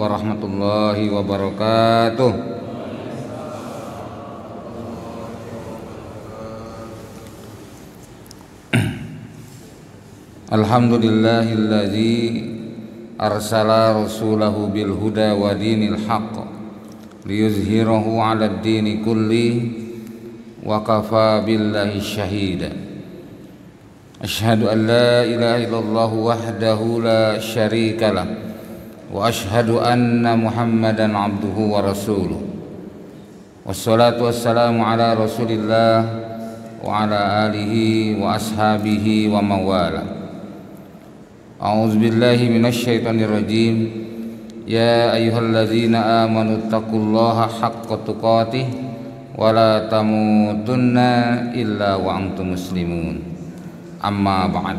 Warahmatullahi wabarakatuh. Alhamdulillahilladzi arsala rasulahu bil huda wa dinil haqq liyuzhirahu 'ala ad-dini kulli wa kafa billahi syahida la ilaha illallah wahdahu la syarika lah wa ashhadu anna Muhammadan 'abduhu wa rasuluh Wassalatu wassalamu ala Rasulillah wa ala alihi wa ashabihi wa mawala أعوذ بالله من الشيطان الرجيم يا أيها الذين آمنوا اتقوا الله حق تقاته ولا تموتن إلا وأنتم مسلمون أما بعد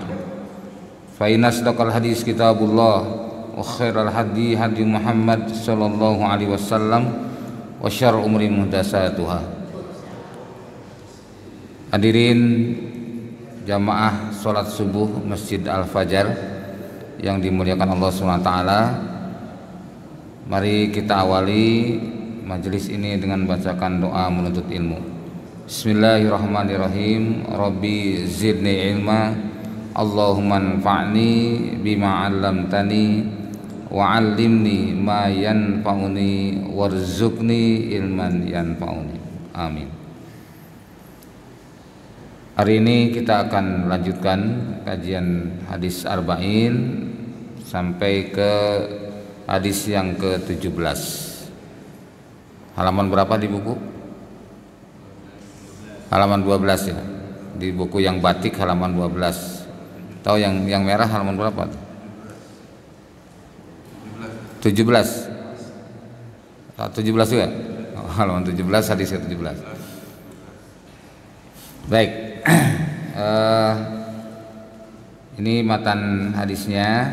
فإن أصدق الحديث كتاب الله وخير الهدي هدي محمد صلى الله عليه وسلم وشر الأمور محدثاتها Hadirin jamaah sholat subuh Masjid Al-Fajar yang dimuliakan Allah SWT Mari kita awali majelis ini dengan bacakan doa menuntut ilmu Bismillahirrahmanirrahim Rabbi zidni ilma Allahumma anfa'ni bima 'allamtani wa'allimni ma yanfa'uni warzuqni ilman yanfa'uni. Amin. Hari ini kita akan lanjutkan kajian hadis arba'in sampai ke hadis yang ke-17 halaman berapa di buku? halaman 12 ya. Di buku yang batik halaman 12 tahu yang yang merah halaman berapa? 17 17 juga? Oh, halaman 17 hadis ke-17 baik uh, ini matan hadisnya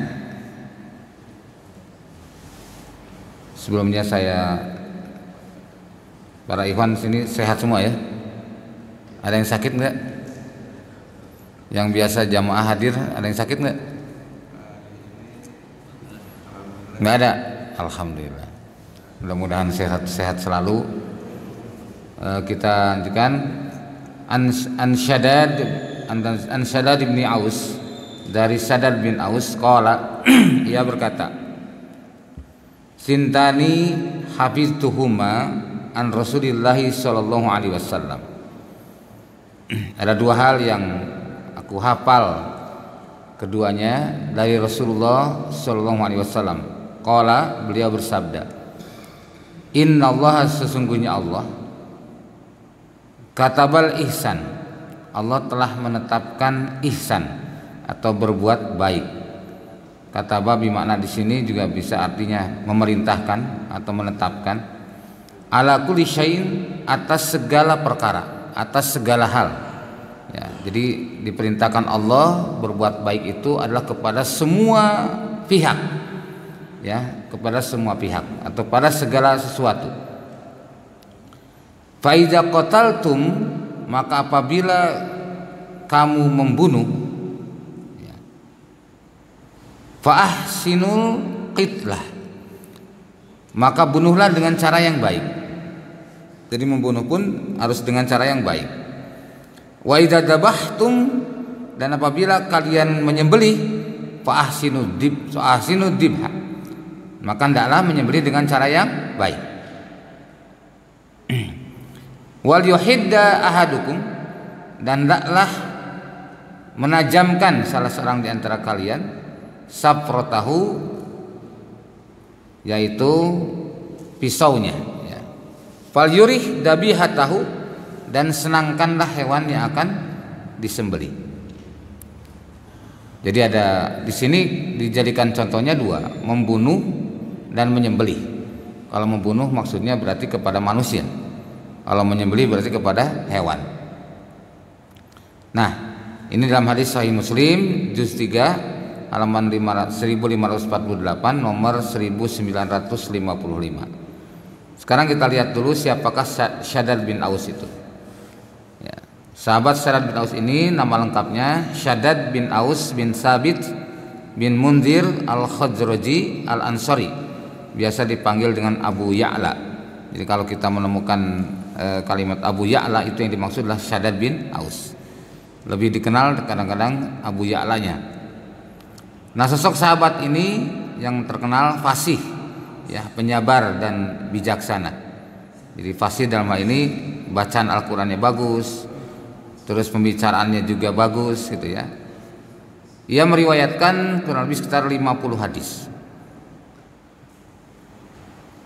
Sebelumnya saya para ikhwan sini sehat semua ya. Ada yang sakit nggak? Yang biasa jamaah hadir ada yang sakit nggak? Nggak ada. Alhamdulillah. Mudah-mudahan sehat-sehat selalu. Uh, kita lanjutkan an, an Syadad an, Syadad bin Aus dari Sadad bin Aus qala ia berkata Sintani tuhuma an Rasulillahi sallallahu alaihi wasallam. Ada dua hal yang aku hafal keduanya dari Rasulullah sallallahu alaihi wasallam. Qala beliau bersabda, "Inna Allah sesungguhnya Allah katabal ihsan. Allah telah menetapkan ihsan atau berbuat baik Kata babi makna di sini juga bisa artinya memerintahkan atau menetapkan ala kulli syai'in atas segala perkara, atas segala hal. Ya, jadi diperintahkan Allah berbuat baik itu adalah kepada semua pihak. Ya, kepada semua pihak atau pada segala sesuatu. Faiza qataltum maka apabila kamu membunuh Fa'ahsinul qitlah Maka bunuhlah dengan cara yang baik. Jadi membunuh pun harus dengan cara yang baik. Wa idza dan apabila kalian menyembelih fa'ahsinu dib dibha maka hendaklah menyembelih dengan cara yang baik. Wal yuhidda ahadukum dan hendaklah menajamkan salah seorang di antara kalian safrotahu yaitu pisaunya. Ya. fal yurih dabihatahu dan senangkanlah hewan yang akan disembeli jadi ada di sini dijadikan contohnya dua membunuh dan menyembelih kalau membunuh maksudnya berarti kepada manusia kalau menyembelih berarti kepada hewan nah ini dalam hadis sahih muslim juz 3 halaman 1548 nomor 1955. Sekarang kita lihat dulu siapakah Syadad bin Aus itu. Ya. Sahabat Syadad bin Aus ini nama lengkapnya Syadad bin Aus bin Sabit bin Munzir Al-Khazraji Al-Ansari biasa dipanggil dengan Abu Ya'la. Jadi kalau kita menemukan e, kalimat Abu Ya'la itu yang dimaksud adalah Syadad bin Aus. Lebih dikenal kadang-kadang Abu Ya'lanya. Nah sosok sahabat ini yang terkenal fasih ya penyabar dan bijaksana. Jadi fasih dalam hal ini bacaan Al-Qur'annya bagus terus pembicaraannya juga bagus gitu ya. Ia meriwayatkan kurang lebih sekitar 50 hadis.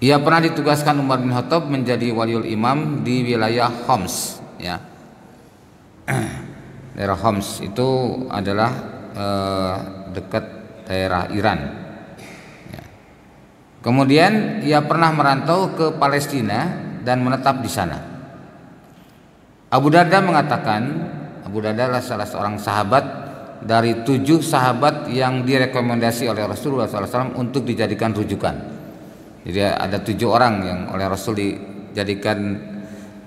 Ia pernah ditugaskan Umar bin Khattab menjadi waliul imam di wilayah Homs, ya. daerah Homs itu adalah eh, dekat daerah Iran. Ya. Kemudian ia pernah merantau ke Palestina dan menetap di sana. Abu Darda mengatakan, Abu Darda adalah salah seorang sahabat dari tujuh sahabat yang direkomendasi oleh Rasulullah SAW untuk dijadikan rujukan. Jadi ada tujuh orang yang oleh Rasul dijadikan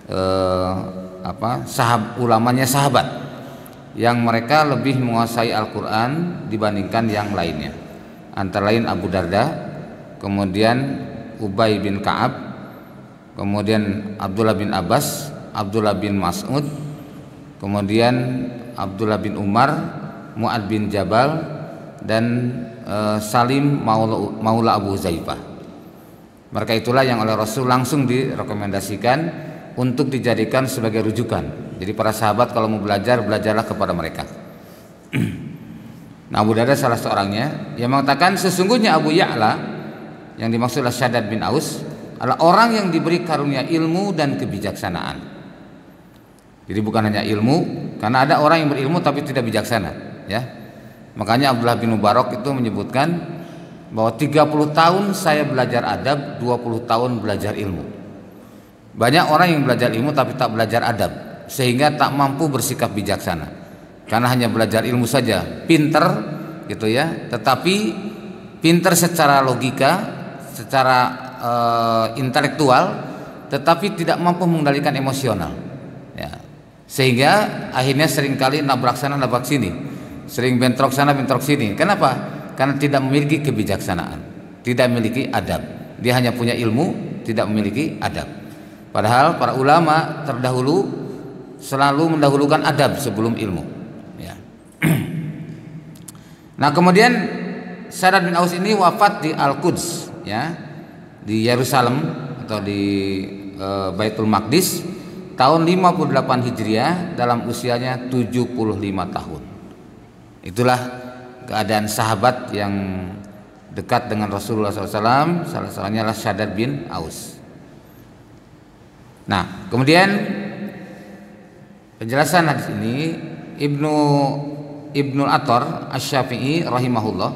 eh, apa sahab ulamanya sahabat yang mereka lebih menguasai Al-Quran dibandingkan yang lainnya. Antara lain Abu Darda, kemudian Ubay bin Kaab, kemudian Abdullah bin Abbas, Abdullah bin Mas'ud, kemudian Abdullah bin Umar, Mu'ad bin Jabal dan uh, Salim Maula, Maula Abu Zaifah. Mereka itulah yang oleh Rasul langsung direkomendasikan untuk dijadikan sebagai rujukan. Jadi para sahabat kalau mau belajar belajarlah kepada mereka. nah Abu Darda salah seorangnya yang mengatakan sesungguhnya Abu Ya'la yang dimaksud adalah Syadad bin Aus adalah orang yang diberi karunia ilmu dan kebijaksanaan. Jadi bukan hanya ilmu, karena ada orang yang berilmu tapi tidak bijaksana ya. Makanya Abdullah bin Mubarak itu menyebutkan bahwa 30 tahun saya belajar adab, 20 tahun belajar ilmu. Banyak orang yang belajar ilmu tapi tak belajar adab sehingga tak mampu bersikap bijaksana. Karena hanya belajar ilmu saja, pinter gitu ya, tetapi pinter secara logika, secara e, intelektual tetapi tidak mampu mengendalikan emosional. Ya. Sehingga akhirnya sering kali nabrak sana nabrak sini sering bentrok sana bentrok sini. Kenapa? Karena tidak memiliki kebijaksanaan, tidak memiliki adab. Dia hanya punya ilmu, tidak memiliki adab. Padahal para ulama terdahulu selalu mendahulukan adab sebelum ilmu. Ya. nah kemudian Syarat bin Aus ini wafat di Al-Quds, ya, di Yerusalem atau di e, Baitul Maqdis tahun 58 Hijriah dalam usianya 75 tahun. Itulah keadaan sahabat yang dekat dengan Rasulullah SAW. Salah satunya adalah Syadad bin Aus. Nah, kemudian penjelasan hadis ini Ibnu Ibnu Ator Asy-Syafi'i rahimahullah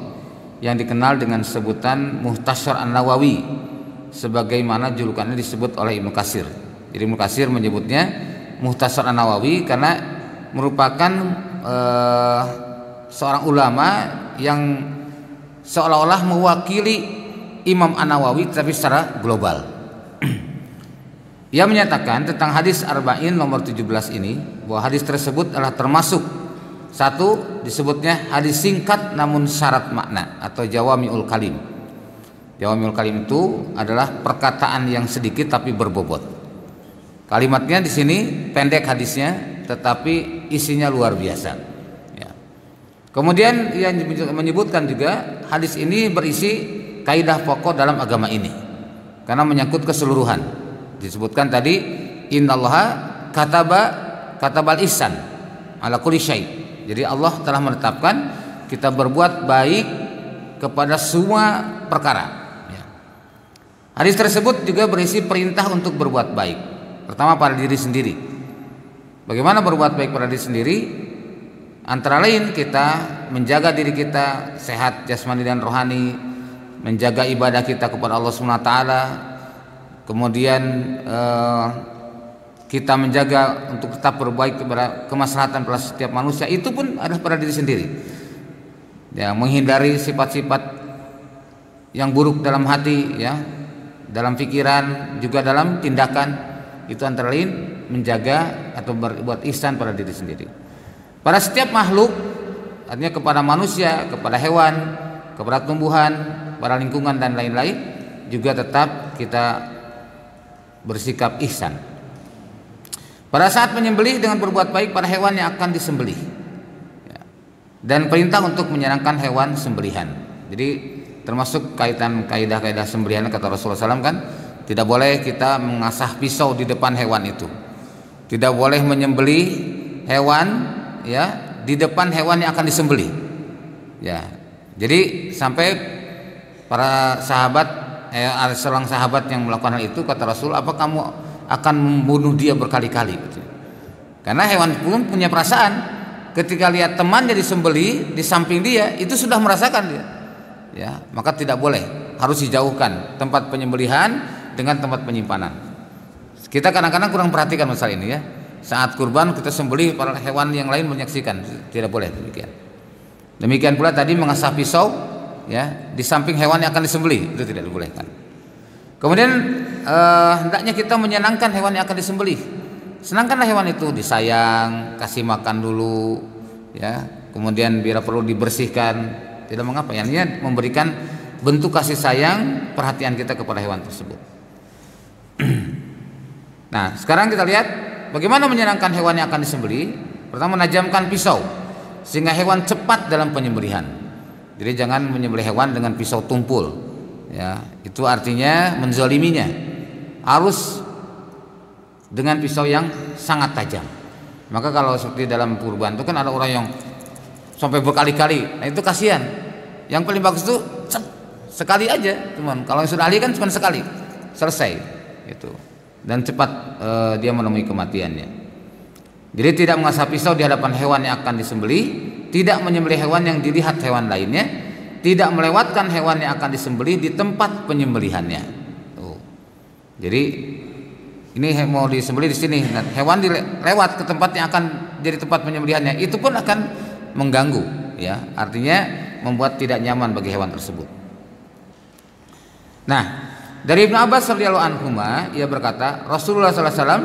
yang dikenal dengan sebutan Muhtasyar An-Nawawi sebagaimana julukannya disebut oleh Ibnu Kasir. Jadi Ibnu Kasir menyebutnya Muhtasyar An-Nawawi karena merupakan eh, seorang ulama yang seolah-olah mewakili Imam An-Nawawi tapi secara global. Ia menyatakan tentang hadis Arba'in nomor 17 ini bahwa hadis tersebut adalah termasuk satu disebutnya hadis singkat namun syarat makna atau jawamiul kalim. Jawamiul kalim itu adalah perkataan yang sedikit tapi berbobot. Kalimatnya di sini pendek hadisnya tetapi isinya luar biasa. Kemudian ia menyebutkan juga hadis ini berisi kaidah pokok dalam agama ini. Karena menyangkut keseluruhan. Disebutkan tadi innallaha kataba katabal ihsan ala kulli syai. Jadi Allah telah menetapkan kita berbuat baik kepada semua perkara. Ya. Hadis tersebut juga berisi perintah untuk berbuat baik. Pertama pada diri sendiri. Bagaimana berbuat baik pada diri sendiri? Antara lain kita menjaga diri kita sehat jasmani dan rohani, menjaga ibadah kita kepada Allah SWT, kemudian eh, kita menjaga untuk tetap berbaik kepada kemaslahatan pada setiap manusia itu pun adalah pada diri sendiri. Ya, menghindari sifat-sifat yang buruk dalam hati ya, dalam pikiran juga dalam tindakan itu antara lain menjaga atau berbuat ihsan pada diri sendiri. Pada setiap makhluk artinya kepada manusia, kepada hewan, kepada tumbuhan, pada lingkungan dan lain-lain juga tetap kita bersikap ihsan. Pada saat menyembelih dengan berbuat baik pada hewan yang akan disembelih. Ya. Dan perintah untuk menyenangkan hewan sembelihan. Jadi termasuk kaitan kaidah-kaidah sembelihan kata Rasulullah SAW kan tidak boleh kita mengasah pisau di depan hewan itu. Tidak boleh menyembelih hewan ya di depan hewan yang akan disembelih. Ya. Jadi sampai para sahabat eh, ada seorang sahabat yang melakukan hal itu kata Rasul, "Apa kamu akan membunuh dia berkali-kali. Karena hewan pun punya perasaan. Ketika lihat temannya disembeli di samping dia, itu sudah merasakan dia. Ya, maka tidak boleh, harus dijauhkan tempat penyembelihan dengan tempat penyimpanan. Kita kadang-kadang kurang perhatikan masalah ini ya. Saat kurban kita sembelih para hewan yang lain menyaksikan, tidak boleh demikian. Demikian pula tadi mengasah pisau ya di samping hewan yang akan disembelih itu tidak dibolehkan. Kemudian uh, hendaknya kita menyenangkan hewan yang akan disembelih. Senangkanlah hewan itu disayang, kasih makan dulu, ya. Kemudian bila perlu dibersihkan, tidak mengapa. Yang memberikan bentuk kasih sayang, perhatian kita kepada hewan tersebut. nah, sekarang kita lihat bagaimana menyenangkan hewan yang akan disembelih. Pertama menajamkan pisau sehingga hewan cepat dalam penyembelihan. Jadi jangan menyembelih hewan dengan pisau tumpul ya. Itu artinya menzoliminya. Harus dengan pisau yang sangat tajam. Maka kalau seperti dalam kurban itu kan ada orang yang sampai berkali-kali. Nah itu kasihan. Yang paling bagus itu sekali aja. Teman kalau yang sudah ahli kan cuma sekali. Selesai. Itu dan cepat uh, dia menemui kematiannya jadi tidak mengasah pisau di hadapan hewan yang akan disembelih tidak menyembelih hewan yang dilihat hewan lainnya tidak melewatkan hewan yang akan disembelih di tempat penyembelihannya. Tuh. Jadi ini mau disembelih di sini, nah, hewan lewat ke tempat yang akan jadi tempat penyembelihannya, itu pun akan mengganggu, ya. Artinya membuat tidak nyaman bagi hewan tersebut. Nah, dari Ibnu Abbas radhiyallahu anhu ia berkata, Rasulullah SAW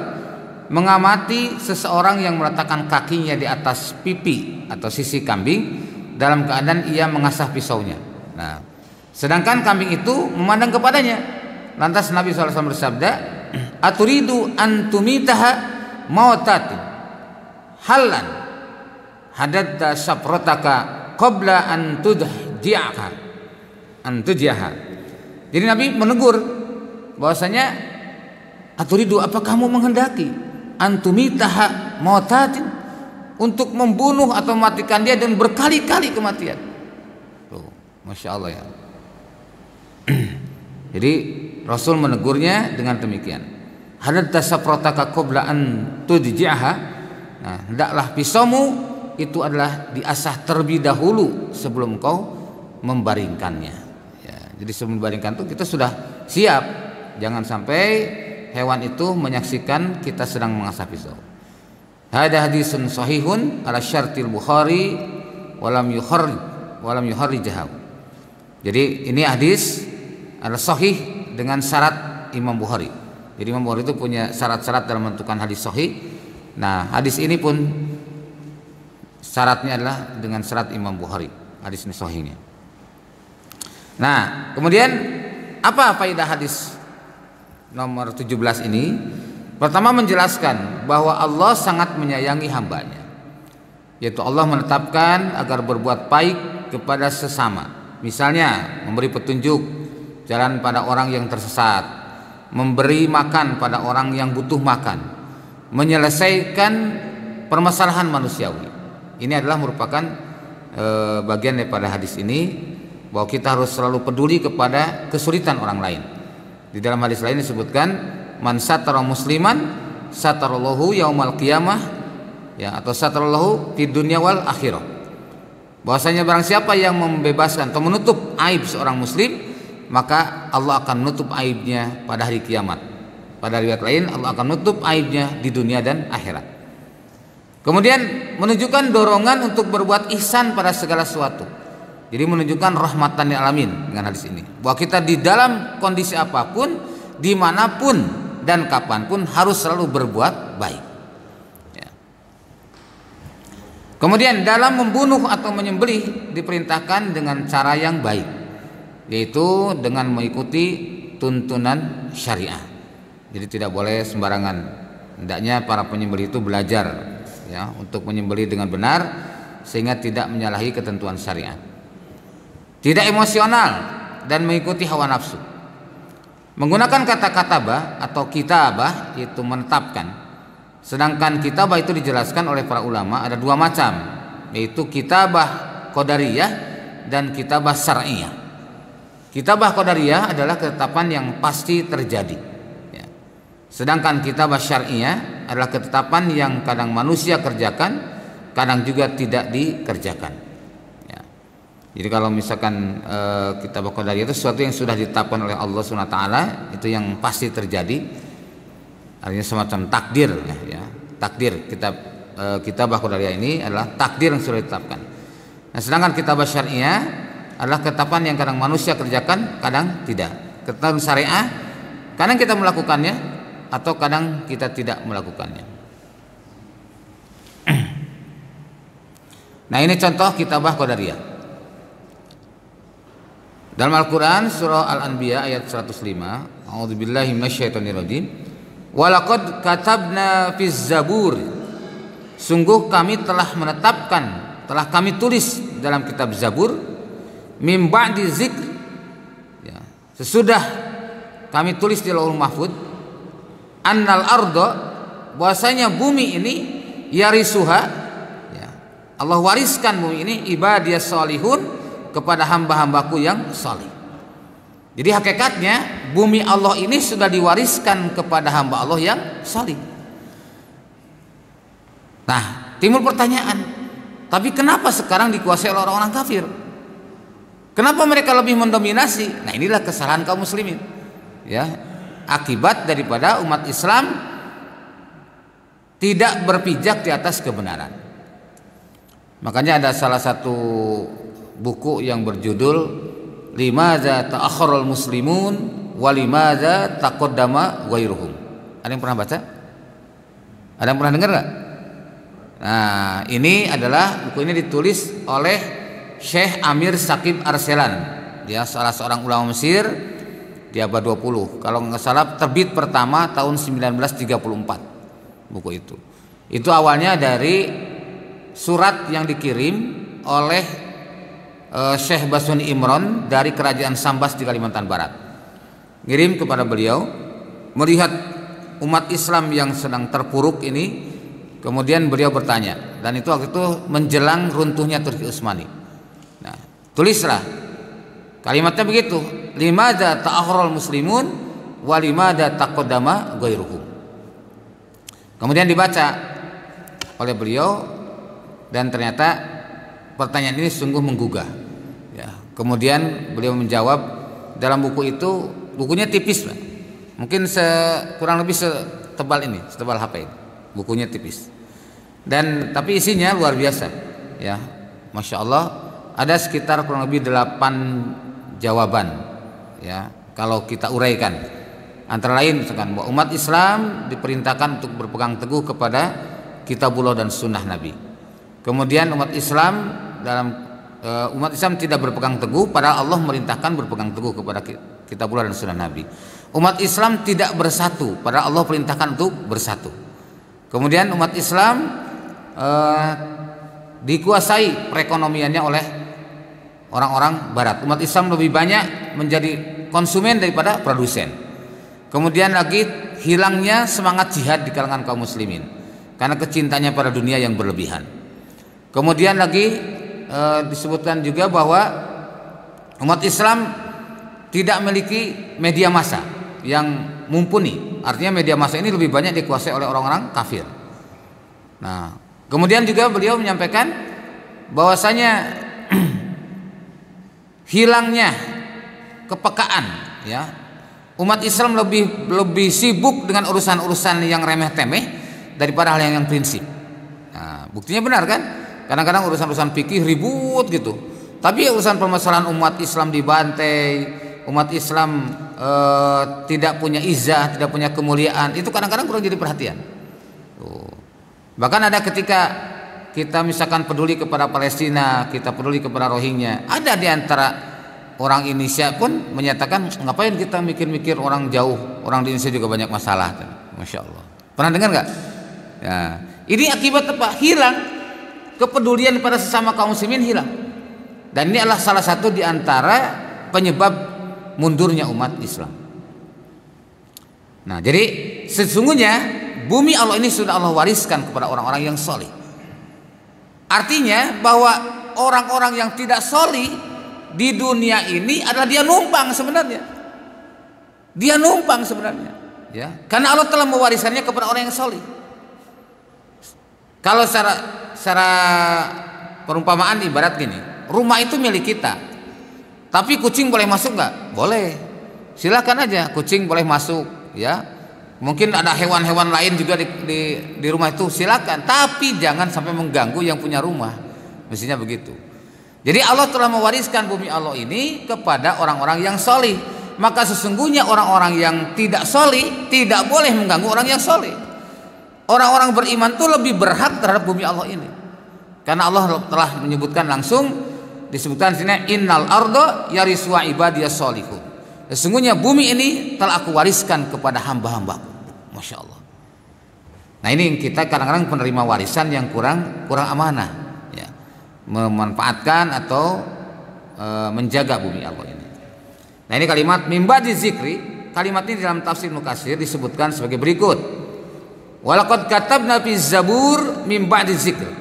mengamati seseorang yang meletakkan kakinya di atas pipi atau sisi kambing dalam keadaan ia mengasah pisaunya. Nah, sedangkan kambing itu memandang kepadanya. Lantas Nabi SAW bersabda, "Aturidu antumitaha mautatin halan hadatta saprotaka qabla an tudji'aha." Jadi Nabi menegur bahwasanya aturidu apa kamu menghendaki antumitaha mautatin untuk membunuh atau mematikan dia dan berkali-kali kematian. Tuh, masya Allah ya. Jadi Rasul menegurnya dengan demikian. Hadatta saprotaka qabla an tudji'aha. Nah, hendaklah pisaumu itu adalah diasah terlebih dahulu sebelum kau membaringkannya. Jadi sebelum membaringkan itu kita sudah siap. Jangan sampai hewan itu menyaksikan kita sedang mengasah pisau. Hada hadisun sahihun ala syartil Bukhari walam yuharri walam yuharri jahab. Jadi ini hadis adalah sahih dengan syarat Imam Bukhari. Jadi Imam Bukhari itu punya syarat-syarat dalam menentukan hadis sahih. Nah, hadis ini pun syaratnya adalah dengan syarat Imam Bukhari. Hadis ini sahihnya. Nah, kemudian apa faidah hadis nomor 17 ini? Pertama menjelaskan bahwa Allah sangat menyayangi hambanya Yaitu Allah menetapkan agar berbuat baik kepada sesama. Misalnya memberi petunjuk jalan pada orang yang tersesat Memberi makan pada orang yang butuh makan Menyelesaikan permasalahan manusiawi. Ini adalah merupakan e, bagian daripada hadis ini Bahwa kita harus selalu peduli kepada kesulitan orang lain. Di dalam hadis lain disebutkan man satara musliman satarallahu yaumal qiyamah ya atau satarallahu di dunia wal akhirah. Bahwasanya barang siapa yang membebaskan atau menutup aib seorang muslim maka Allah akan menutup aibnya pada hari kiamat. Pada riwayat lain Allah akan menutup aibnya di dunia dan akhirat. Kemudian menunjukkan dorongan untuk berbuat ihsan pada segala sesuatu jadi menunjukkan rahmatan lil alamin dengan hadis ini bahwa kita di dalam kondisi apa pun di mana pun dan kapan pun harus selalu berbuat baik. Ya. Kemudian dalam membunuh atau menyembelih diperintahkan dengan cara yang baik, yaitu dengan mengikuti tuntunan syariah. Jadi tidak boleh sembarangan. Hendaknya para penyembelih itu belajar ya untuk menyembelih dengan benar sehingga tidak menyalahi ketentuan syariat. Tidak emosional dan mengikuti hawa nafsu. Menggunakan kata kata bah atau kitabah itu menetapkan Sedangkan kitabah itu dijelaskan oleh para ulama ada dua macam, yaitu kitabah qadariyah dan kitabah syar'iyah. Kitabah qadariyah adalah ketetapan yang pasti terjadi. Ya. Sedangkan kitabah syar'iyah adalah ketetapan yang kadang manusia kerjakan, kadang juga tidak dikerjakan. Jadi kalau misalkan e, kitabah qadariyah itu sesuatu yang sudah ditetapkan oleh Allah SWT itu yang pasti terjadi. Artinya semacam takdir ya, takdir kitab e, kitab Qadariyah ini adalah takdir yang sudah ditetapkan. Nah sedangkan kitab syariah adalah ketetapan yang kadang manusia kerjakan kadang tidak. Ketetapan syariah kadang kita melakukannya atau kadang kita tidak melakukannya. Nah ini contoh kitabah Qadariyah dalam Al-Quran surah Al-Anbiya ayat 105 A'udzubillahi minasyaitonirrajim Walaqad katabna fi zabur Sungguh kami telah menetapkan Telah kami tulis dalam kitab Zabur Mim ba'di zikr ya. Sesudah kami tulis di lauhul mahfud Annal ardo bahwasanya bumi ini Yarisuha ya. Allah wariskan bumi ini Ibadiyah salihun Kepada hamba-hambaku yang salih jadi hakikatnya bumi Allah ini sudah diwariskan kepada hamba Allah yang salih. Nah, timbul pertanyaan, tapi kenapa sekarang dikuasai oleh orang-orang kafir? Kenapa mereka lebih mendominasi? Nah, inilah kesalahan kaum muslimin. Ya, akibat daripada umat Islam tidak berpijak di atas kebenaran. Makanya ada salah satu buku yang berjudul limadza ta'akhkharal muslimun wa limadza taqaddama ghairuhum. Ada yang pernah baca? Ada yang pernah dengar nggak? Nah, ini adalah buku ini ditulis oleh Syekh Amir Sakib Arselan. Dia salah seorang ulama Mesir di abad 20. Kalau nggak salah terbit pertama tahun 1934 buku itu. Itu awalnya dari surat yang dikirim oleh uh, Syekh Basun Imron dari Kerajaan Sambas di Kalimantan Barat. Ngirim kepada beliau melihat umat Islam yang sedang terpuruk ini kemudian beliau bertanya dan itu waktu itu menjelang runtuhnya Turki Utsmani. Nah, tulislah kalimatnya begitu, limada ta'akharul muslimun wa limada taqaddama ghairuhum. Kemudian dibaca oleh beliau dan ternyata pertanyaan ini sungguh menggugah. Kemudian beliau menjawab dalam buku itu bukunya tipis, Pak. Mungkin se, kurang lebih setebal ini, setebal HP ini. Bukunya tipis. Dan tapi isinya luar biasa, ya. Masya Allah ada sekitar kurang lebih delapan jawaban, ya. Kalau kita uraikan, antara lain misalkan bahwa umat Islam diperintahkan untuk berpegang teguh kepada kitabullah dan sunnah Nabi. Kemudian umat Islam dalam umat Islam tidak berpegang teguh padahal Allah merintahkan berpegang teguh kepada kita pula dan sunnah Nabi. Umat Islam tidak bersatu padahal Allah perintahkan untuk bersatu. Kemudian umat Islam eh, dikuasai perekonomiannya oleh orang-orang barat. Umat Islam lebih banyak menjadi konsumen daripada produsen. Kemudian lagi hilangnya semangat jihad di kalangan kaum muslimin karena kecintanya pada dunia yang berlebihan. Kemudian lagi e, disebutkan juga bahwa umat Islam tidak memiliki media massa yang mumpuni. Artinya media massa ini lebih banyak dikuasai oleh orang-orang kafir. Nah, kemudian juga beliau menyampaikan bahwasanya hilangnya kepekaan ya. Umat Islam lebih lebih sibuk dengan urusan-urusan yang remeh-temeh daripada hal yang, yang prinsip. Nah, buktinya benar kan? Kadang-kadang urusan-urusan fikih ribut gitu. Tapi urusan permasalahan umat Islam dibantai, umat Islam e, tidak punya izah, tidak punya kemuliaan, itu kadang-kadang kurang jadi perhatian. Tuh. Bahkan ada ketika kita misalkan peduli kepada Palestina, kita peduli kepada Rohingya. Ada di antara orang Indonesia pun menyatakan ngapain kita mikir-mikir orang jauh, orang di Indonesia juga banyak masalah. Masya Allah. Pernah dengar nggak? Ya, ini akibat apa? Hilang kepedulian pada sesama kaum muslimin hilang. Dan ini adalah salah satu di antara penyebab mundurnya umat Islam. Nah, jadi sesungguhnya bumi Allah ini sudah Allah wariskan kepada orang-orang yang solih. Artinya bahwa orang-orang yang tidak solih di dunia ini adalah dia numpang sebenarnya. Dia numpang sebenarnya, ya. Karena Allah telah mewariskannya kepada orang yang solih. Kalau secara secara perumpamaan ibarat gini, rumah itu milik kita. Tapi kucing boleh masuk nggak? Boleh. Silakan aja, kucing boleh masuk, ya. Mungkin ada hewan-hewan lain juga di, di, di rumah itu silakan, tapi jangan sampai mengganggu yang punya rumah. Mestinya begitu. Jadi Allah telah mewariskan bumi Allah ini kepada orang-orang yang solih. Maka sesungguhnya orang-orang yang tidak solih tidak boleh mengganggu orang yang solih. Orang-orang beriman itu lebih berhak terhadap bumi Allah ini. Karena Allah telah menyebutkan langsung disebutkan di sini innal ardo yariswa ibadiyas solihun. Sesungguhnya bumi ini telah aku wariskan kepada hamba-hambaku. Masya Allah. Nah ini kita kadang-kadang penerima warisan yang kurang kurang amanah, ya. memanfaatkan atau e, menjaga bumi Allah ini. Nah ini kalimat mimba di zikri, kalimat ini dalam tafsir Mukasir disebutkan sebagai berikut. Walakot katab nabi zabur mimba di zikri.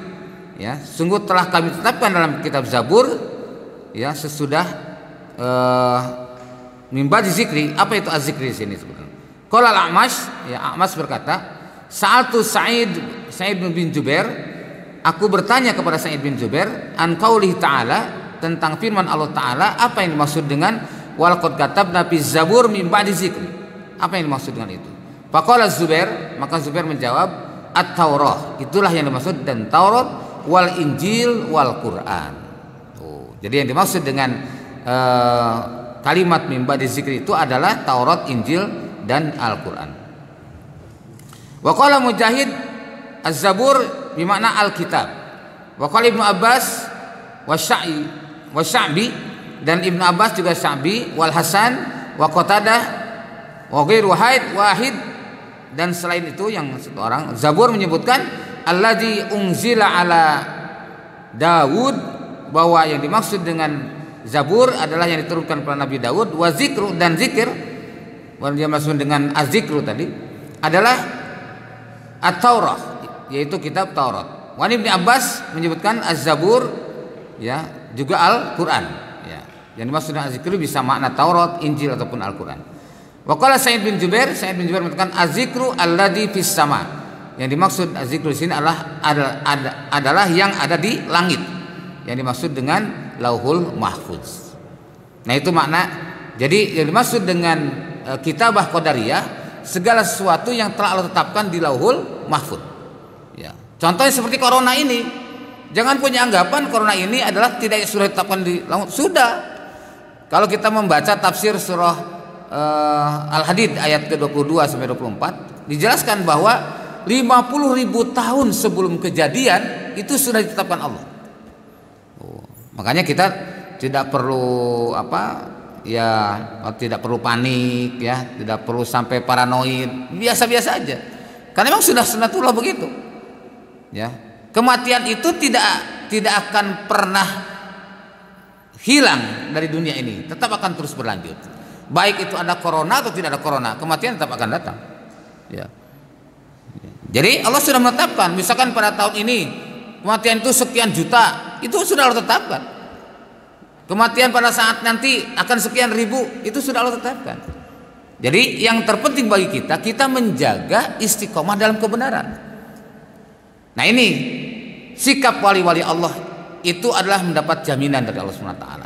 Ya, sungguh telah kami tetapkan dalam kitab Zabur ya sesudah uh, mimba di. Apa itu di sini sebenarnya? Qala al-A'mash, ya A'mash berkata, Sa'atu Sa'id Sa'id bin Jubair, aku bertanya kepada Sa'id bin Jubair an qaulih ta'ala tentang firman Allah taala apa yang dimaksud dengan walaqad katabna fi zabur min ba'di zikri. Apa yang dimaksud dengan itu? Faqala Zubair, maka Zubair menjawab at-Taurah. Itulah yang dimaksud dan Taurat wal Injil wal Quran. Oh, jadi yang dimaksud dengan uh, kalimat mimba di zikri itu adalah Taurat, Injil dan Al-Quran. Wa qala Mujahid Az-Zabur bermakna Al-Kitab. Wa qala Ibnu Abbas wa Sya'i wa Sya'bi dan Ibnu Abbas juga Sya'bi wal Hasan wa Qatadah wa ghairu wahid dan selain itu yang satu orang Zabur menyebutkan alladzi unzila ala Daud bahwa yang dimaksud dengan Zabur adalah yang diturunkan kepada Nabi Daud wa zikru dan zikir yang dimaksud dengan azikru tadi adalah at-Taurah yaitu kitab Taurat. Wan Ibnu Abbas menyebutkan Az-Zabur ya juga Al-Qur'an ya. Yang dimaksud dengan azikru bisa makna Taurat, Injil ataupun Al-Qur'an. Wa qala Sa'id bin Jubair, Sa'id bin Jubair mengatakan azikru alladzi fis sama' Yang dimaksud zikr di sini adalah adalah, yang ada di langit. Yang dimaksud dengan lauhul mahfuz. Nah itu makna. Jadi yang dimaksud dengan e, kitabah qadariyah segala sesuatu yang telah Allah tetapkan di lauhul mahfuz. Ya. Contohnya seperti corona ini. Jangan punya anggapan corona ini adalah tidak sudah ditetapkan di lauhul. Sudah. Kalau kita membaca tafsir surah uh, Al-Hadid ayat ke-22 sampai 24 dijelaskan bahwa 50 ribu tahun sebelum kejadian itu sudah ditetapkan Allah. Oh, makanya kita tidak perlu apa ya tidak perlu panik ya tidak perlu sampai paranoid biasa-biasa aja. Karena memang sudah sunatullah begitu ya. Kematian itu tidak tidak akan pernah hilang dari dunia ini tetap akan terus berlanjut baik itu ada corona atau tidak ada corona kematian tetap akan datang ya jadi Allah sudah menetapkan, misalkan pada tahun ini kematian itu sekian juta, itu sudah Allah tetapkan. Kematian pada saat nanti akan sekian ribu, itu sudah Allah tetapkan. Jadi yang terpenting bagi kita, kita menjaga istiqomah dalam kebenaran. Nah ini sikap wali-wali Allah itu adalah mendapat jaminan dari Allah SWT.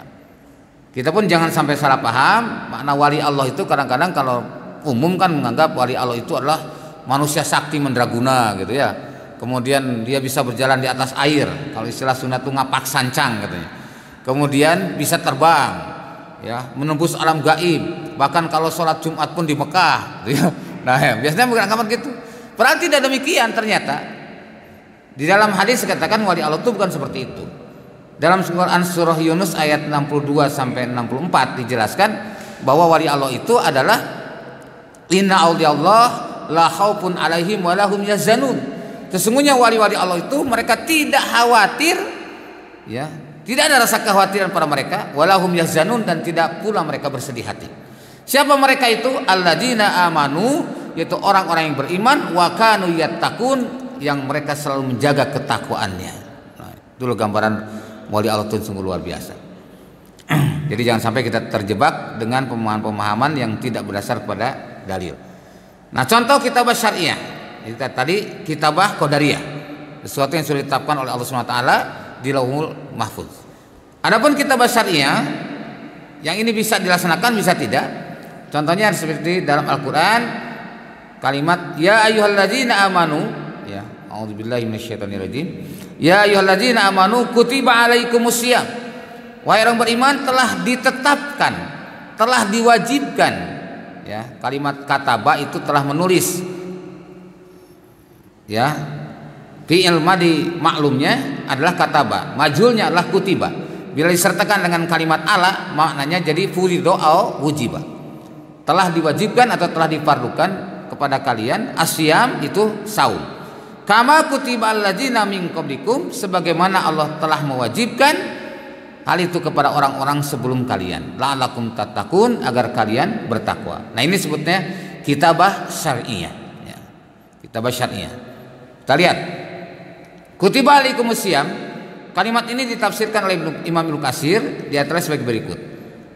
Kita pun jangan sampai salah paham makna wali Allah itu kadang-kadang kalau umum kan menganggap wali Allah itu adalah manusia sakti mendraguna gitu ya. Kemudian dia bisa berjalan di atas air kalau istilah sunat itu ngapak sancang katanya. Kemudian bisa terbang ya menembus alam gaib. Bahkan kalau sholat Jumat pun di Mekah gitu ya. nah ya, biasanya bukan gitu padahal tidak demikian ternyata. Di dalam hadis katakan wali Allah itu bukan seperti itu. Dalam Quran surah Yunus ayat 62 sampai 64 dijelaskan bahwa wali Allah itu adalah inna Allah la khaufun alaihim wa lahum yazanun. Sesungguhnya wali-wali Allah itu mereka tidak khawatir ya, tidak ada rasa kekhawatiran pada mereka walahum yazanun dan tidak pula mereka bersedih hati. Siapa mereka itu? Alladzina amanu yaitu orang-orang yang beriman wa kanu yattaqun yang mereka selalu menjaga ketakwaannya. Nah, dulu gambaran wali Allah itu sungguh luar biasa. Jadi jangan sampai kita terjebak dengan pemahaman-pemahaman yang tidak berdasar pada dalil. Nah, contoh kitabah syariah. Kita tadi kitabah qadariyah. Sesuatu yang sudah ditetapkan oleh Allah SWT di Lauhul Mahfuz. Adapun kitabah syariah yang ini bisa dilaksanakan bisa tidak. Contohnya seperti dalam Al-Qur'an kalimat ya ayyuhalladzina amanu ya a'udzubillahi minasyaitonirrajim. Ya ayyuhalladzina amanu kutiba alaikumusiyam. Wahai orang beriman telah ditetapkan telah diwajibkan. Ya kalimat kataba itu telah menulis. Ya fi'il madi maklumnya adalah kataba majulnya adalah kutiba. Bila disertakan dengan kalimat ala maknanya jadi furido au wujiba. Telah diwajibkan atau telah difardukan kepada kalian asyam itu saum kama kutiba alladzina min qablikum sebagaimana Allah telah mewajibkan hal itu kepada orang-orang sebelum kalian. La'allakum tattaqun agar kalian bertakwa. Nah ini sebutnya kitabah syariah ya. kitabah syariah kita lihat. Kutiba alaikumusiyam kalimat ini ditafsirkan oleh Imam Ibnu Katsir di antara sebagai berikut.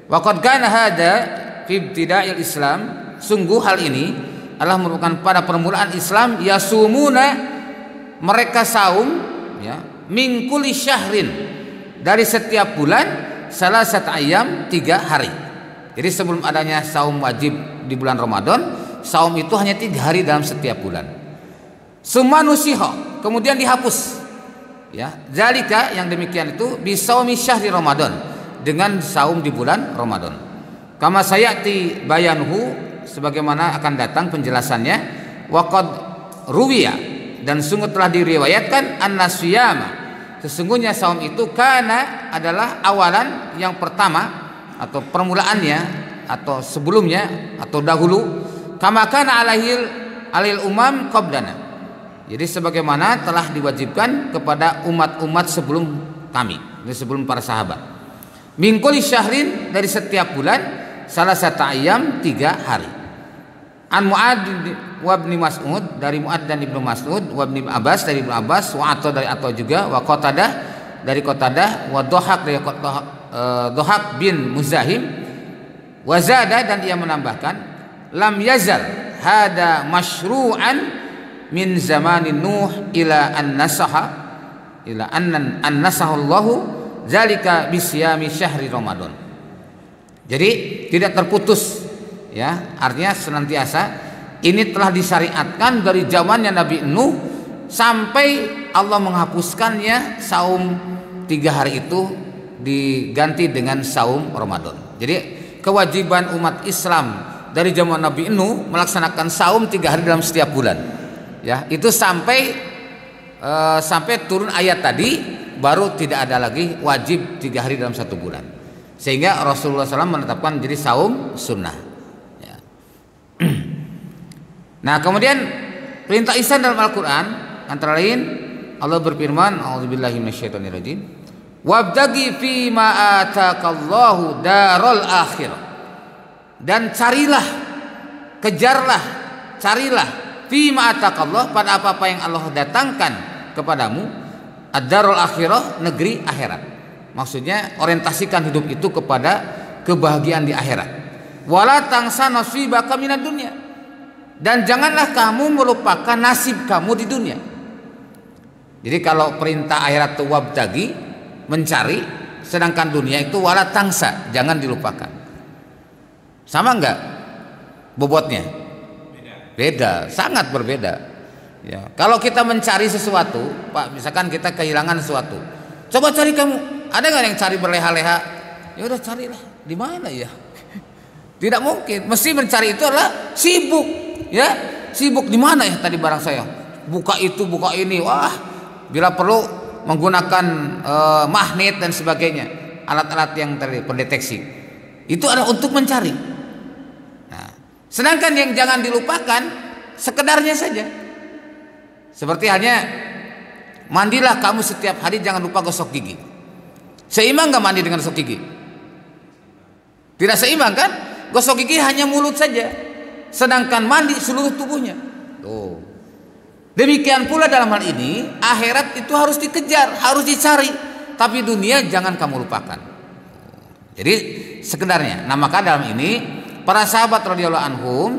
Waqad kana hada fi ibtida'il Islam. Sungguh hal ini adalah merupakan pada permulaan Islam. Yasumuna mereka saum ya mingkuli syahrin dari setiap bulan salah satu ayam tiga hari. Jadi sebelum adanya saum wajib di bulan Ramadan, saum itu hanya tiga hari dalam setiap bulan. Sumanusiho kemudian dihapus. Ya, zalika yang demikian itu bisaumi syahri Ramadan dengan saum di bulan Ramadan. Kama sayati bayanhu sebagaimana akan datang penjelasannya waqad ruwiya dan sungguh telah diriwayatkan an-nasiyama Sesungguhnya saum itu karena adalah awalan yang pertama atau permulaannya atau sebelumnya atau dahulu kama kana alahil alil umam qablana. Jadi sebagaimana telah diwajibkan kepada umat-umat sebelum kami, sebelum para sahabat. Mingkuli syahrin dari setiap bulan salah satu ayam tiga hari. An Muad wa ibn Mas'ud dari Muad dan Ibnu Mas'ud wa ibn Abbas dari Ibnu Abbas wa atau dari atau juga wa Qatadah dari Qatadah wa Dohak dari uh, Dohak bin Muzahim wa Zada dan dia menambahkan lam yazal hada masyru'an min zamanin Nuh ila an nasaha ila an an nasahallahu zalika bisyami syahri Ramadan. Jadi tidak terputus ya artinya senantiasa ini telah disyariatkan dari zamannya Nabi Nuh sampai Allah menghapuskannya saum tiga hari itu diganti dengan saum Ramadan. Jadi kewajiban umat Islam dari zaman Nabi Nuh melaksanakan saum tiga hari dalam setiap bulan. Ya itu sampai uh, sampai turun ayat tadi baru tidak ada lagi wajib tiga hari dalam satu bulan. Sehingga Rasulullah SAW menetapkan jadi saum sunnah nah kemudian perintah ihsan dalam Al-Quran antara lain Allah berfirman A'udzubillahi minasyaitonirrajim. Wabdagi fi ma atakallahu darul akhir dan carilah kejarlah carilah fi ma atakallah pada apa-apa yang Allah datangkan kepadamu ad-darul akhirah negeri akhirat. Maksudnya orientasikan hidup itu kepada kebahagiaan di akhirat. Wala tangsa nasibaka minad dunia dan janganlah kamu melupakan nasib kamu di dunia. Jadi kalau perintah akhirat itu wabtagi mencari sedangkan dunia itu wala tangsa jangan dilupakan. Sama enggak bobotnya? Beda, beda sangat berbeda. Ya kalau kita mencari sesuatu pak misalkan kita kehilangan sesuatu coba cari kamu. Ada nggak yang cari berleha-leha? Ya udah carilah di mana ya? Tidak mungkin. Mesti mencari itu adalah sibuk, ya. Sibuk di mana ya tadi barang saya? Buka itu, buka ini. Wah, bila perlu menggunakan e, magnet dan sebagainya. Alat-alat yang tadi pendeteksi itu adalah untuk mencari. Nah, sedangkan yang jangan dilupakan sekedarnya saja. Seperti halnya mandilah kamu setiap hari jangan lupa gosok gigi. Seimbang nggak mandi dengan gosok gigi? Tidak seimbang kan? Gosok gigi hanya mulut saja sedangkan mandi seluruh tubuhnya. Tuh. Demikian pula dalam hal ini akhirat itu harus dikejar harus dicari. Tapi dunia jangan kamu lupakan. Jadi sekedarnya. Nah maka dalam ini para sahabat radhiyallahu anhum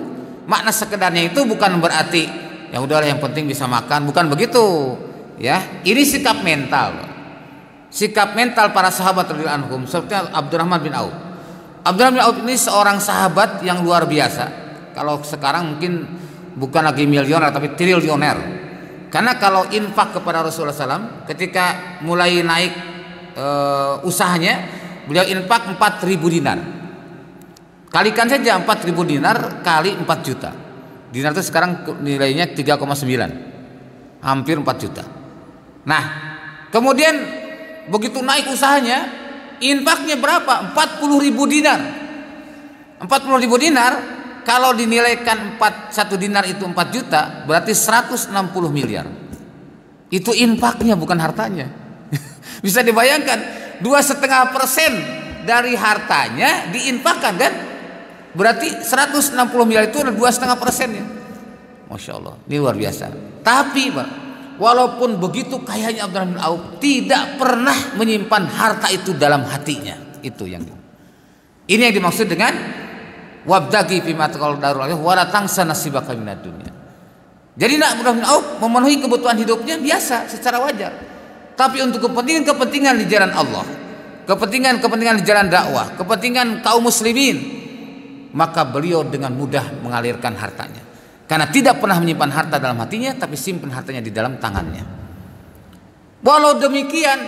makna sekedarnya itu bukan berarti ya udahlah yang penting bisa makan. Bukan begitu. Ya ini sikap mental. Sikap mental para sahabat radhiyallahu anhum seperti Abdurrahman bin Auf. Abdurrahman bin Auf ini seorang sahabat yang luar biasa kalau sekarang mungkin bukan lagi miliuner tapi triliuner. Karena kalau infak kepada Rasulullah SAW ketika mulai naik e, usahanya, beliau infak 4000 dinar. Kalikan saja 4000 dinar kali 4 juta. Dinar itu sekarang nilainya 3,9. Hampir 4 juta. Nah, kemudian begitu naik usahanya, infaknya berapa? 40 ribu dinar. 40 ribu dinar kalau dinilaikan 4 satu dinar itu 4 juta berarti 160 miliar. Itu infaknya bukan hartanya. Bisa dibayangkan dua setengah persen dari hartanya diinfakkan kan? Berarti 160 miliar itu dua setengah persennya. Masya Allah ini luar biasa. Tapi walaupun begitu kayanya Abdurrahman bin Auf tidak pernah menyimpan harta itu dalam hatinya. Itu yang ini yang dimaksud dengan wabdagi fi matkal darul wa la tangsa nasibaka minad dunya. Jadi nak Abdurrahman bin memenuhi kebutuhan hidupnya biasa secara wajar. Tapi untuk kepentingan-kepentingan di jalan Allah, kepentingan-kepentingan di jalan dakwah, kepentingan kaum muslimin, maka beliau dengan mudah mengalirkan hartanya. Karena tidak pernah menyimpan harta dalam hatinya, tapi simpan hartanya di dalam tangannya. Walau demikian,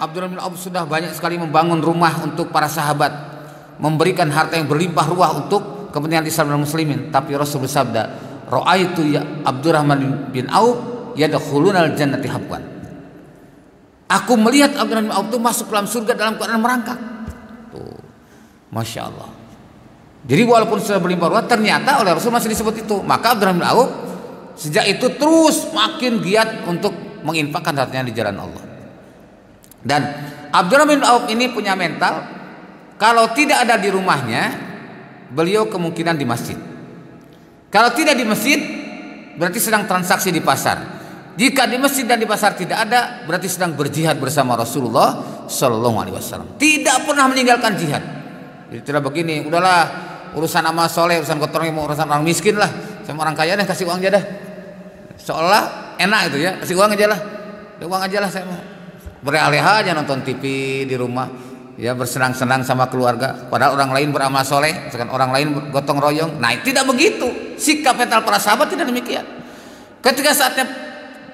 Abdurrahman bin Auf sudah banyak sekali membangun rumah untuk para sahabat, memberikan harta yang berlimpah ruah untuk kepentingan Islam dan muslimin. Tapi Rasul bersabda ra'aitu ya Abdurrahman bin Auf yadkhuluna al-jannati habwan. Aku melihat Abdurrahman bin Auf itu masuk dalam surga dalam keadaan merangkak. Tuh Masya Allah. Jadi walaupun sudah berlimpah ruah ternyata oleh Rasul masih disebut itu. Maka Abdurrahman bin Auf sejak itu terus makin giat untuk menginfakkan hartanya di jalan Allah. Dan Abdurrahman bin Auf ini punya mental kalau tidak ada di rumahnya, beliau kemungkinan di masjid. Kalau tidak di masjid, berarti sedang transaksi di pasar. Jika di masjid dan di pasar tidak ada, berarti sedang berjihad bersama Rasulullah Shallallahu Alaihi Wasallam. Tidak pernah meninggalkan jihad. Jadi tidak begini, udahlah urusan amal soleh, urusan kotor, urusan orang miskin lah. Sama orang kaya deh kasih uang aja dah. Seolah enak itu ya, kasih uang aja lah. Uang aja lah saya mau. Beralih aja nonton TV di rumah ya bersenang-senang sama keluarga. Padahal orang lain beramal soleh misalkan orang lain gotong royong. Nah tidak begitu. Sikap mental para sahabat tidak demikian. Ketika saatnya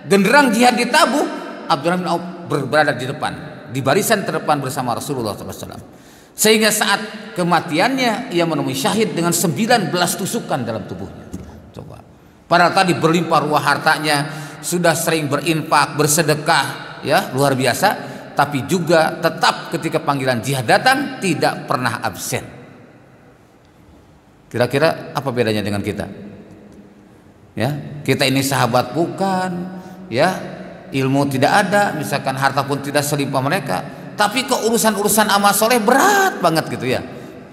genderang jihad ditabuh Abdurrahman bin Auf berada di depan di barisan terdepan bersama Rasulullah SAW sehingga saat kematiannya ia menemui syahid dengan 19 tusukan dalam tubuhnya. Coba. Padahal tadi berlimpah ruah hartanya sudah sering berinfak bersedekah ya luar biasa tapi juga tetap ketika panggilan jihad datang tidak pernah absen. Kira-kira apa bedanya dengan kita? Ya, kita ini sahabat bukan, ya, ilmu tidak ada, misalkan harta pun tidak selimpah mereka, tapi kok urusan-urusan amal soleh berat banget gitu ya,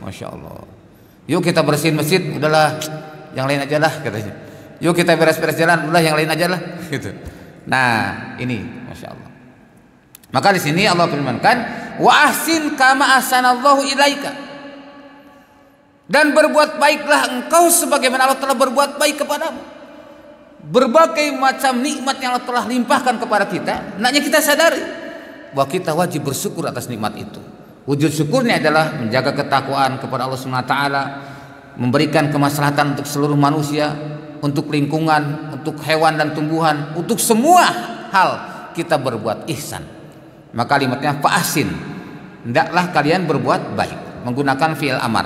masya Allah. Yuk kita bersihin masjid, udahlah, yang lain aja lah katanya. Yuk kita beres-beres jalan, udah yang lain aja lah, gitu. Nah, ini, masya Allah. Maka di sini Allah firmankan, "Wa ahsin kama ahsanallahu ilaika." Dan berbuat baiklah engkau sebagaimana Allah telah berbuat baik kepadamu. Berbagai macam nikmat yang Allah telah limpahkan kepada kita, hendaknya kita sadari bahwa kita wajib bersyukur atas nikmat itu. Wujud syukurnya adalah menjaga ketakwaan kepada Allah Subhanahu taala, memberikan kemaslahatan untuk seluruh manusia, untuk lingkungan, untuk hewan dan tumbuhan, untuk semua hal kita berbuat ihsan maka kalimatnya fa'asin hendaklah kalian berbuat baik menggunakan fi'il amar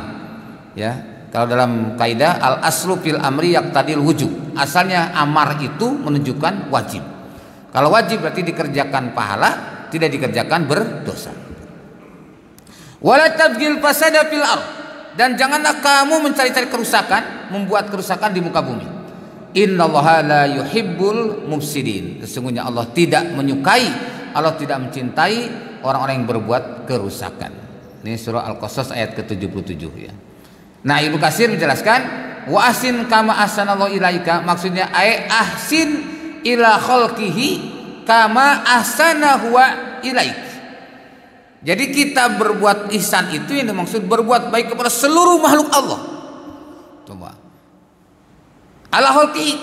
ya kalau dalam kaidah al aslu fil amri yaqtadil wujub asalnya amar itu menunjukkan wajib Kalau wajib berarti dikerjakan pahala, tidak dikerjakan berdosa. Wala fasada fil ard. Dan janganlah kamu mencari-cari kerusakan, membuat kerusakan di muka bumi. Innallaha la yuhibbul mufsidin. Sesungguhnya Allah tidak menyukai, Allah tidak mencintai orang-orang yang berbuat kerusakan. Ini surah Al-Qasas ayat ke-77 ya. Nah, Ibu Kasir menjelaskan wa asin kama ahsanallahu ilaika maksudnya ay ahsin ila khalqihi kama ahsana huwa ilaik. Jadi kita berbuat ihsan itu yang dimaksud berbuat baik kepada seluruh makhluk Allah. Coba. Ala khalqi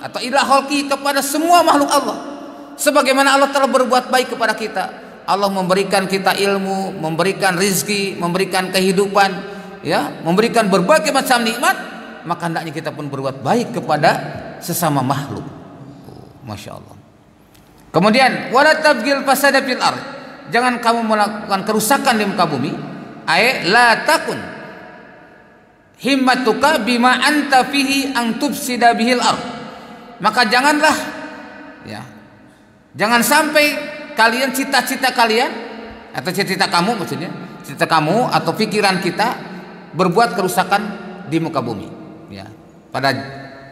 atau ila khalqi kepada semua makhluk Allah. Sebagaimana Allah telah berbuat baik kepada kita. Allah memberikan kita ilmu, memberikan rizki, memberikan kehidupan, ya, memberikan berbagai macam nikmat, maka hendaknya kita pun berbuat baik kepada sesama makhluk. Masya Allah. Kemudian fasada. Jangan kamu melakukan kerusakan di muka bumi. Ay la takun himmatuka bima anta fihi ang tufsida bihil ard. Maka janganlah ya. Jangan sampai kalian cita-cita kalian atau cita-cita kamu maksudnya, cita kamu atau pikiran kita berbuat kerusakan di muka bumi. Ya. Pada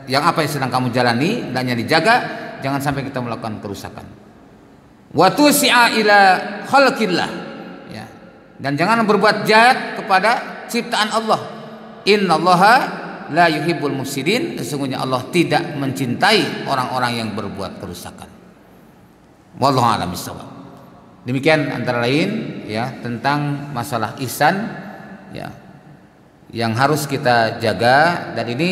yang apa yang sedang kamu jalani dan yang dijaga jangan sampai kita melakukan kerusakan. Wa tusi'a ila khalqillah. Ya. Dan jangan berbuat jahat kepada ciptaan Allah. Innallaha la yuhibbul mufsidin. Sesungguhnya Allah tidak mencintai orang-orang yang berbuat kerusakan wallahu a'lam demikian antara lain ya tentang masalah ihsan ya yang harus kita jaga dan ini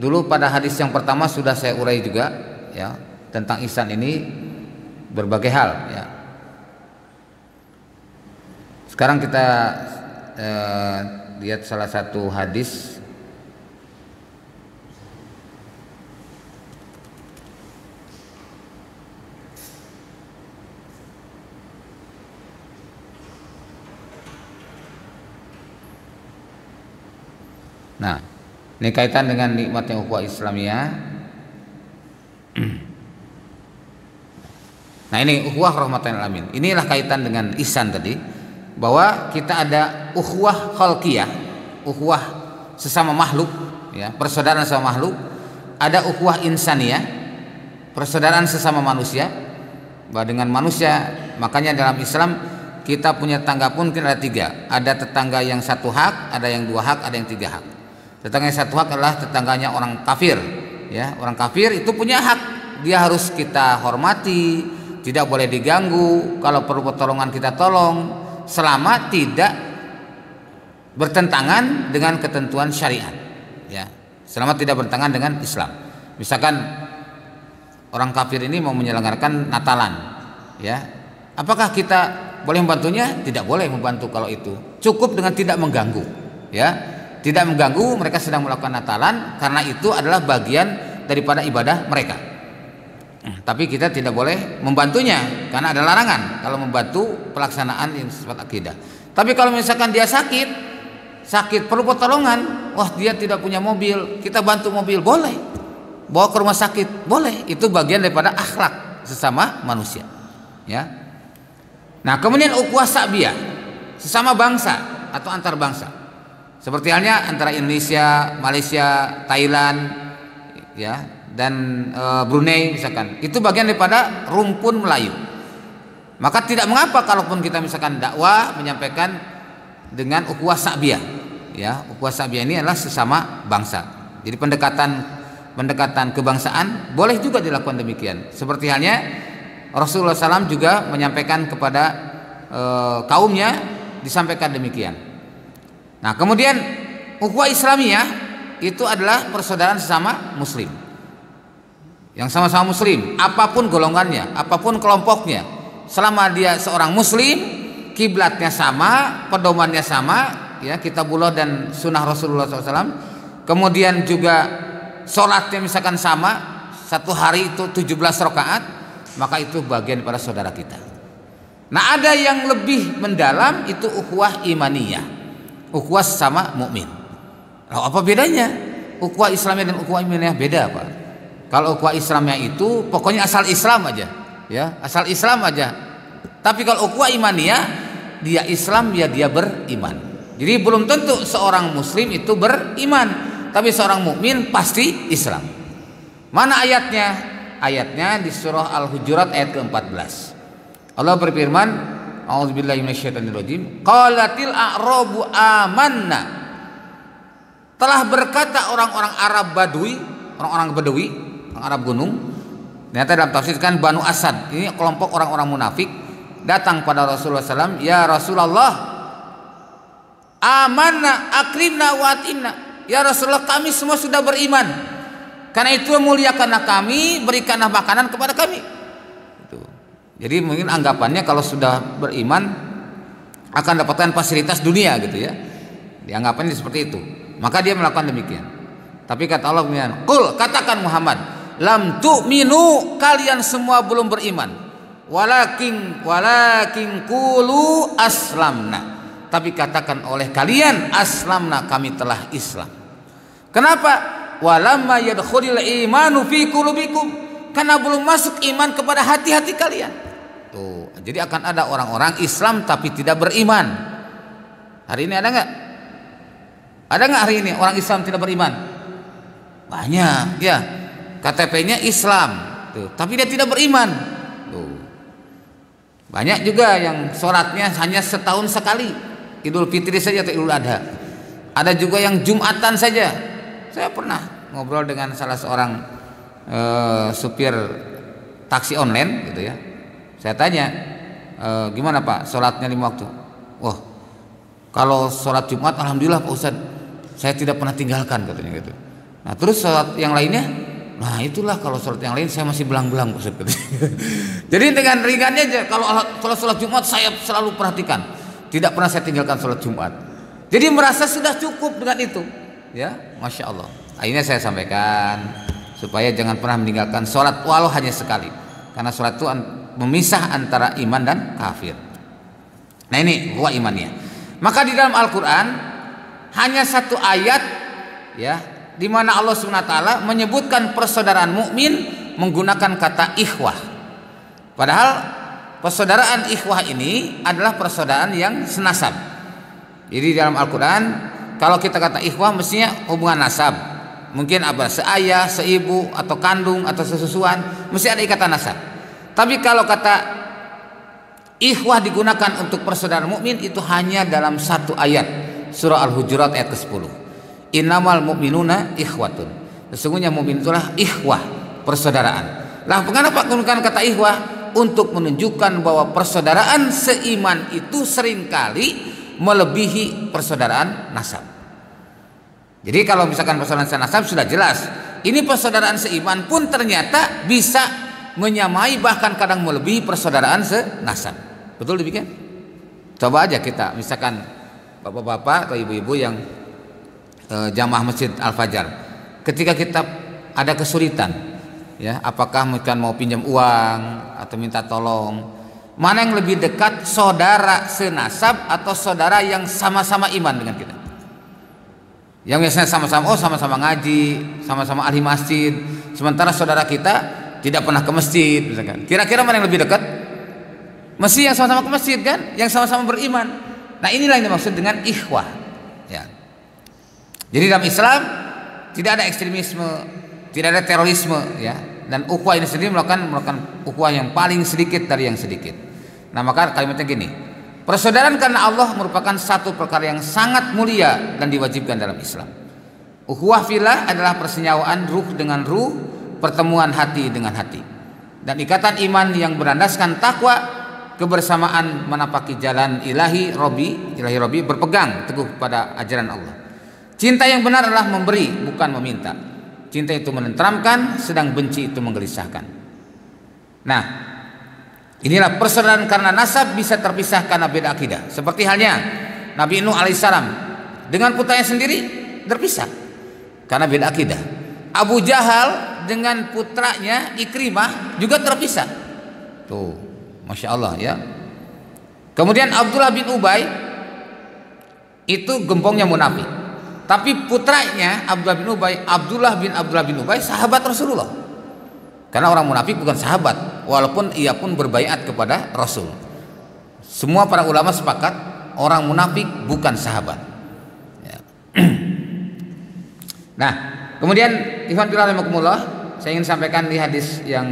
dulu pada hadis yang pertama sudah saya urai juga ya tentang ihsan ini berbagai hal ya. Sekarang kita eh, lihat salah satu hadis Nah, ini kaitan dengan nikmatnya ukhuwah Islamiyah Nah ini ukhuwah rahmatan alamin. Inilah kaitan dengan ihsan tadi bahwa kita ada ukhuwah khalqiyah, ukhuwah sesama makhluk, ya, persaudaraan sesama makhluk. Ada ukhuwah insaniyah, persaudaraan sesama manusia. Bahwa dengan manusia, makanya dalam Islam kita punya tangga pun ada tiga. Ada tetangga yang satu hak, ada yang dua hak, ada yang tiga hak. Tetangga yang satu hak adalah tetangganya orang kafir, ya. Orang kafir itu punya hak, dia harus kita hormati, tidak boleh diganggu. Kalau perlu pertolongan kita tolong selama tidak bertentangan dengan ketentuan syariat ya. Selama tidak bertentangan dengan Islam. Misalkan orang kafir ini mau menyelenggarakan Natalan ya. Apakah kita boleh membantunya? Tidak boleh membantu kalau itu. Cukup dengan tidak mengganggu ya tidak mengganggu mereka sedang melakukan Natalan karena itu adalah bagian daripada ibadah mereka tapi kita tidak boleh membantunya karena ada larangan kalau membantu pelaksanaan yang sifat akidah. Tapi kalau misalkan dia sakit, sakit perlu pertolongan, wah dia tidak punya mobil, kita bantu mobil boleh. Bawa ke rumah sakit boleh. Itu bagian daripada akhlak sesama manusia. Ya. Nah, kemudian ukhuwah sabiyah, sesama bangsa atau antar bangsa. Seperti halnya antara Indonesia, Malaysia, Thailand, ya, dan e, Brunei misalkan. Itu bagian daripada rumpun Melayu. Maka tidak mengapa kalaupun kita misalkan dakwah menyampaikan dengan ukhuwah sabiyah ya. Ukhuwah sabiyah ini adalah sesama bangsa. Jadi pendekatan pendekatan kebangsaan boleh juga dilakukan demikian. Seperti halnya Rasulullah SAW juga menyampaikan kepada e, kaumnya disampaikan demikian nah kemudian ukhuwah Islamiyah itu adalah persaudaraan sesama muslim. Yang sama-sama muslim, apa pun golongannya, apa pun kelompoknya, selama dia seorang muslim, kiblatnya sama, pedomannya sama, ya kitabullah dan sunnah Rasulullah SAW, kemudian juga sholatnya misalkan sama, satu hari itu 17 rakaat, maka itu bagian para saudara kita. Nah ada yang lebih mendalam itu ukhuwah imaniyah, ukhuwah sama mukmin. Apa bedanya? Ukhuwah Islamiyah dan ukhuwah imaniyah beda pak. Kalau ukhuwah Islamnya itu pokoknya asal Islam aja. ya asal Islam aja tapi kalau ukhuwah imaniyah dia Islam ya dia beriman jadi belum tentu seorang muslim itu beriman tapi seorang mukmin pasti Islam mana ayatnya ayatnya di surah Al-Hujurat ayat ke-14 Allah berfirman A'udzubillahi minasyaitonirrajim qalatil a'rabu amanna telah berkata orang-orang Arab Badui orang-orang Badui orang Arab gunung Ternyata dalam tafsir kan Banu Asad. Ini kelompok orang-orang munafik datang pada Rasulullah SAW. Ya Rasulullah, amanna akrimna wa atimna. Ya Rasulullah kami semua sudah beriman. Karena itu muliakanlah kami, berikanlah makanan kepada kami. Jadi mungkin anggapannya kalau sudah beriman akan dapatkan fasilitas dunia gitu ya. Dianggapannya seperti itu. Maka dia melakukan demikian. Tapi kata Allah "Qul katakan Muhammad, lam tu'minu kalian semua belum beriman walakin walakin kulu aslamna tapi katakan oleh kalian aslamna kami telah Islam kenapa walamma yadkhulul imanu fi qulubikum karena belum masuk iman kepada hati-hati kalian tuh jadi akan ada orang-orang Islam tapi tidak beriman hari ini ada nggak ada nggak hari ini orang Islam tidak beriman banyak ya KTP-nya Islam, tuh. tapi dia tidak beriman. Tuh. Banyak juga yang sholatnya hanya setahun sekali, Idul Fitri saja atau Idul Adha. Ada juga yang Jumatan saja. Saya pernah ngobrol dengan salah seorang uh, supir taksi online, gitu ya. Saya tanya, e, gimana Pak, sholatnya lima waktu? Wah, kalau sholat Jumat, alhamdulillah Pak Ustadz, saya tidak pernah tinggalkan katanya gitu. Nah terus sholat yang lainnya Nah itulah kalau sholat yang lain saya masih belang-belang Jadi dengan ringannya aja kalau kalau sholat Jumat saya selalu perhatikan. Tidak pernah saya tinggalkan sholat Jumat. Jadi merasa sudah cukup dengan itu. Ya, masya Allah. Akhirnya saya sampaikan supaya jangan pernah meninggalkan sholat walau hanya sekali. Karena sholat itu memisah antara iman dan kafir. Nah ini gua imannya. Maka di dalam Al-Quran hanya satu ayat ya di mana Allah SWT menyebutkan persaudaraan mukmin menggunakan kata ikhwah. Padahal persaudaraan ikhwah ini adalah persaudaraan yang senasab. Jadi dalam Al-Qur'an kalau kita kata ikhwah mestinya hubungan nasab. Mungkin apa seayah, seibu atau kandung atau sesusuan mesti ada ikatan nasab. Tapi kalau kata ikhwah digunakan untuk persaudaraan mukmin itu hanya dalam satu ayat. Surah Al-Hujurat ayat ke-10 innamal mu'minuna ikhwatun. Sesungguhnya mukmin itulah ikhwah persaudaraan. Lah mengapa menggunakan kata ikhwah? Untuk menunjukkan bahwa persaudaraan seiman itu sering kali melebihi persaudaraan nasab jadi kalau misalkan persaudaraan nasab sudah jelas ini persaudaraan seiman pun ternyata bisa menyamai bahkan kadang melebihi persaudaraan senasab betul demikian? Coba aja kita misalkan bapak-bapak atau ibu-ibu yang e, jamaah masjid Al Fajar ketika kita ada kesulitan ya apakah mungkin mau pinjam uang atau minta tolong mana yang lebih dekat saudara senasab atau saudara yang sama-sama iman dengan kita yang biasanya sama-sama oh sama-sama ngaji sama-sama ahli masjid sementara saudara kita tidak pernah ke masjid misalkan kira-kira mana yang lebih dekat mesti yang sama-sama ke masjid kan yang sama-sama beriman nah inilah yang dimaksud dengan ikhwah ya jadi dalam Islam tidak ada ekstremisme, tidak ada terorisme ya. Dan ukhuwah ini sendiri melakukan melakukan ukhuwah yang paling sedikit dari yang sedikit. Nah, maka kalimatnya gini. Persaudaraan karena Allah merupakan satu perkara yang sangat mulia dan diwajibkan dalam Islam. Ukhuwah filah adalah persenyawaan ruh dengan ruh, pertemuan hati dengan hati. Dan ikatan iman yang berandaskan takwa, kebersamaan menapaki jalan ilahi robi, ilahi robi berpegang teguh pada ajaran Allah. Cinta yang benar adalah memberi, bukan meminta. Cinta itu menenteramkan, sedang benci itu menggelisahkan. Nah, inilah persaudaraan karena nasab bisa terpisah karena beda akidah. Seperti halnya Nabi Nuh alaihissalam dengan putranya sendiri terpisah karena beda akidah. Abu Jahal dengan putranya Ikrimah juga terpisah. Tuh, masya Allah ya. Kemudian Abdullah bin Ubay itu gempongnya munafik. Tapi putranya Abdullah bin Ubay, Abdullah bin Abdullah bin Ubay sahabat Rasulullah. Karena orang munafik bukan sahabat, walaupun ia pun berbaiat kepada Rasul. Semua para ulama sepakat orang munafik bukan sahabat. Ya. nah, kemudian Ikhwan Fillah saya ingin sampaikan di hadis yang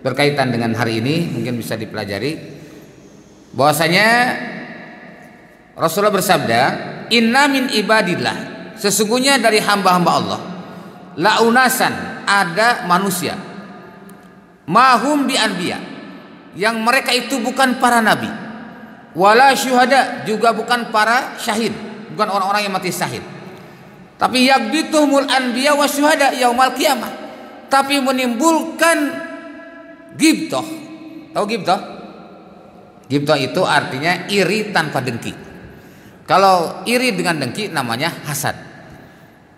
berkaitan dengan hari ini mungkin bisa dipelajari bahwasanya Rasulullah bersabda, "Inna min ibadillah." Sesungguhnya dari hamba-hamba Allah, launasan ada manusia mahum bi anbiya. Yang mereka itu bukan para nabi. Wala syuhada juga bukan para syahid. Bukan orang-orang yang mati syahid. Tapi yagbituhumul anbiya wa syuhada yaumal qiyamah. Tapi menimbulkan gibtoh. Tahu gibtoh? Gibtoh itu artinya iri tanpa dengki. Kalau iri dengan dengki namanya hasad.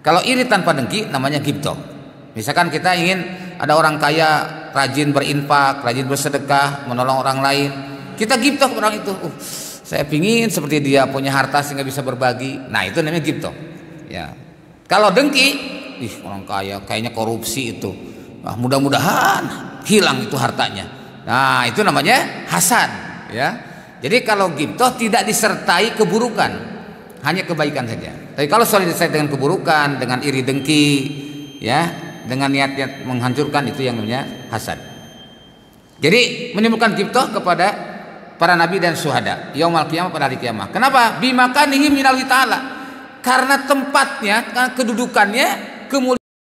Kalau iri tanpa dengki namanya gibtoh. Misalkan kita ingin ada orang kaya rajin berinfak, rajin bersedekah, menolong orang lain. Kita gipto orang itu. Uh, saya pingin seperti dia punya harta sehingga bisa berbagi. Nah itu namanya gipto. Ya. Kalau dengki, ih orang kaya kayaknya korupsi itu. Nah, mudah-mudahan hilang itu hartanya. Nah itu namanya hasad. Ya. Jadi kalau gipto tidak disertai keburukan, hanya kebaikan saja. Tapi kalau soal disertai dengan keburukan, dengan iri dengki, ya dengan niat-niat menghancurkan itu yang namanya hasad. Jadi menimbulkan kiptoh kepada para nabi dan syuhada yaumal qiyamah pada hari kiamat. Kenapa? Bimakanihi minal ta'ala. Karena tempatnya, karena kedudukannya, kemuliaan